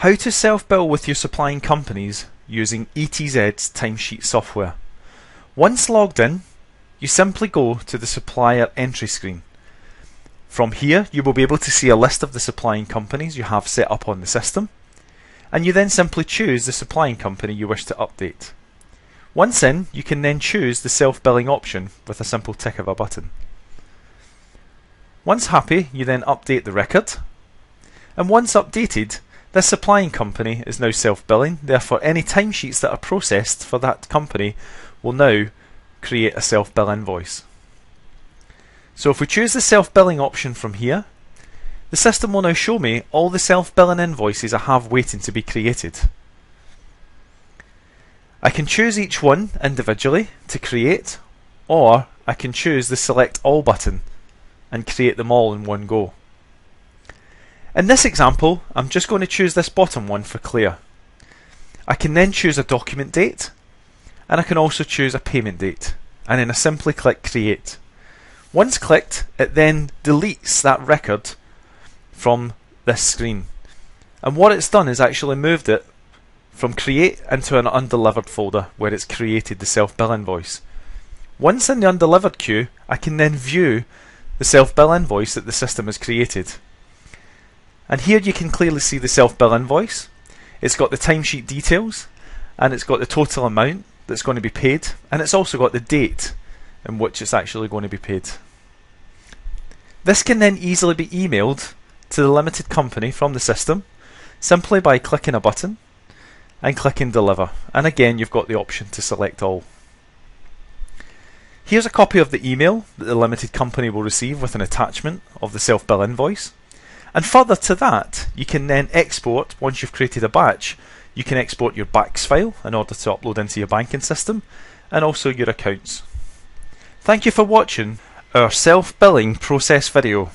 How to self-bill with your supplying companies using ETZ's timesheet software. Once logged in, you simply go to the supplier entry screen. From here, you will be able to see a list of the supplying companies you have set up on the system, and you then simply choose the supplying company you wish to update. Once in, you can then choose the self-billing option with a simple tick of a button. Once happy, you then update the record, and once updated, this supplying company is now self-billing, therefore any timesheets that are processed for that company will now create a self-bill invoice. So if we choose the self-billing option from here, the system will now show me all the self-billing invoices I have waiting to be created. I can choose each one individually to create, or I can choose the select all button and create them all in one go. In this example, I'm just going to choose this bottom one for clear. I can then choose a document date, and I can also choose a payment date, and then I simply click create. Once clicked, it then deletes that record from this screen. And what it's done is actually moved it from create into an undelivered folder where it's created the self-bill invoice. Once in the undelivered queue, I can then view the self-bill invoice that the system has created. And here you can clearly see the self-bill invoice. It's got the timesheet details and it's got the total amount that's going to be paid and it's also got the date in which it's actually going to be paid. This can then easily be emailed to the limited company from the system simply by clicking a button and clicking deliver and again you've got the option to select all. Here's a copy of the email that the limited company will receive with an attachment of the self-bill invoice. And further to that, you can then export, once you've created a batch, you can export your BACS file in order to upload into your banking system and also your accounts. Thank you for watching our self-billing process video.